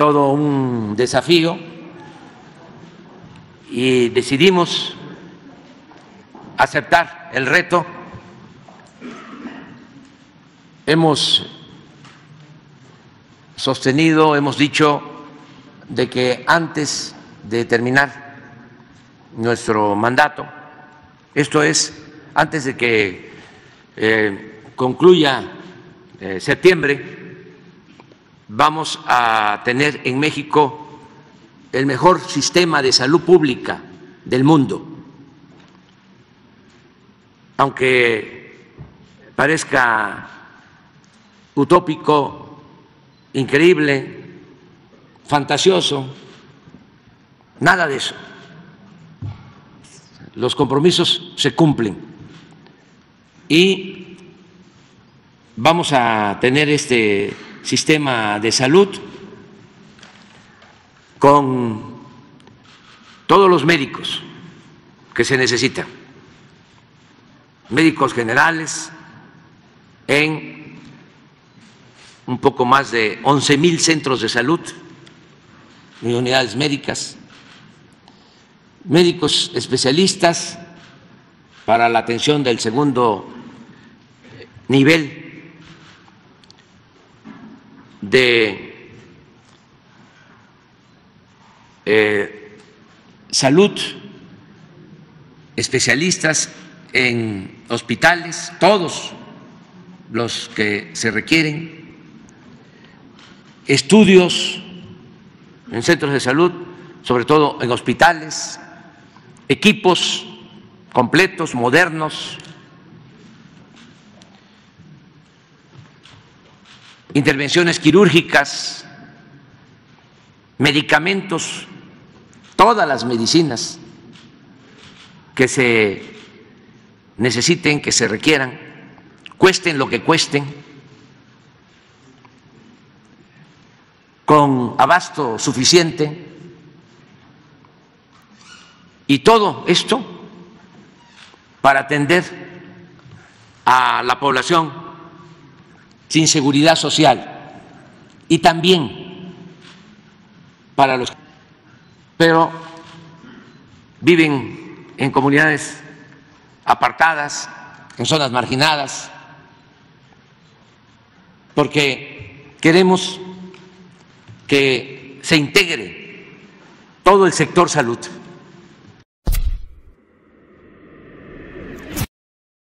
todo un desafío y decidimos aceptar el reto. Hemos sostenido, hemos dicho de que antes de terminar nuestro mandato, esto es, antes de que eh, concluya eh, septiembre, vamos a tener en México el mejor sistema de salud pública del mundo. Aunque parezca utópico, increíble, fantasioso, nada de eso. Los compromisos se cumplen y vamos a tener este sistema de salud con todos los médicos que se necesitan, médicos generales en un poco más de 11 mil centros de salud y unidades médicas, médicos especialistas para la atención del segundo nivel de eh, salud, especialistas en hospitales, todos los que se requieren, estudios en centros de salud, sobre todo en hospitales, equipos completos, modernos, intervenciones quirúrgicas, medicamentos, todas las medicinas que se necesiten, que se requieran, cuesten lo que cuesten, con abasto suficiente. Y todo esto para atender a la población sin seguridad social. Y también para los pero viven en comunidades apartadas, en zonas marginadas, porque queremos que se integre todo el sector salud